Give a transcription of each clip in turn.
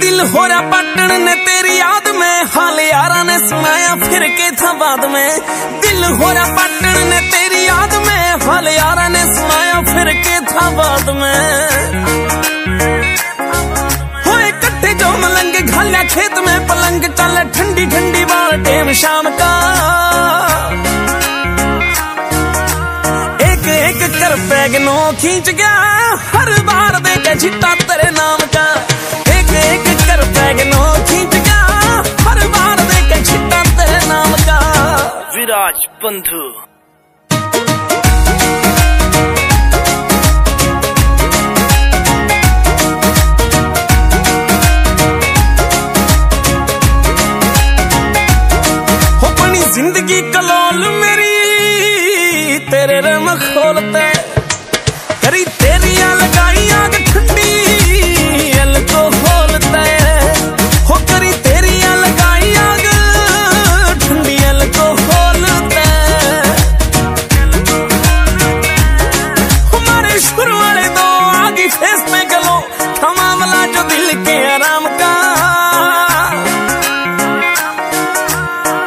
दिल हो रहा पटन ने तेरी याद में। हाल यारा ने सुनाया फिर के था बाद में। दिल हो रहा पटन ने तेरी याद में। हाल यारा ने सुनाया फिर के था बाद में। होए कट्ठे जो मलंग घालिया खेत में। पलंग चल ठंडी ठंडी बाल टेम शाम का। विराज बंधु जिंदगी कलोल मेरी तेरे रम खोलते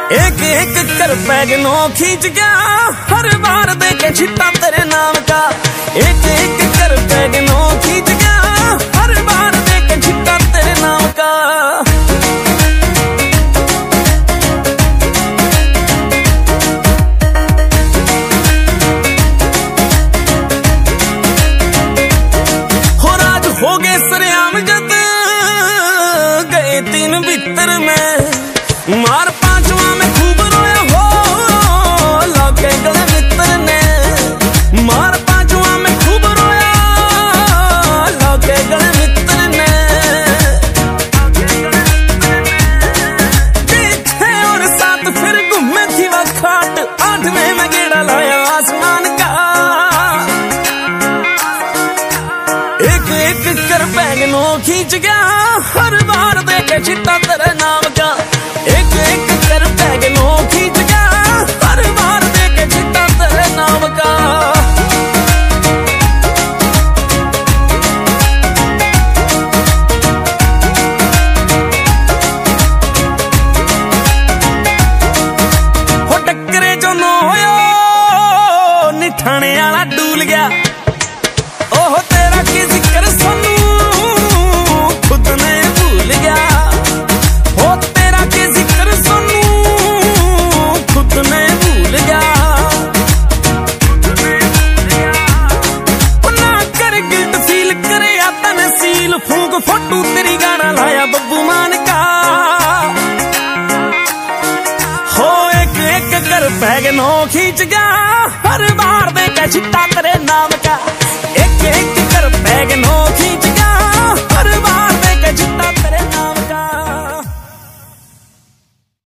एक एक कर पैगनो खींच गया, हर बार दे के छिट्टा तेरे नाम का। एक एक कर पैगनो खींच गया, हर बार दे के छिट्टा तेरे नाम का। हो राज हो गए सरेआम जद गए तीन भीतर में। मार एक एक कर पैगनो खींच गया, हर बार दे के चिट्टा तेरे नाम का। एक एक कर पैगनो खींच गया, हर बार दे के चिट्टा तेरे नाम का। हो टक्करे जो नो होयो की की कर करे फोटू तेरी लाया बब्बू का हो एक एक कर पैगनो खींच गया हर बार दे के छिट्टा तेरे नाम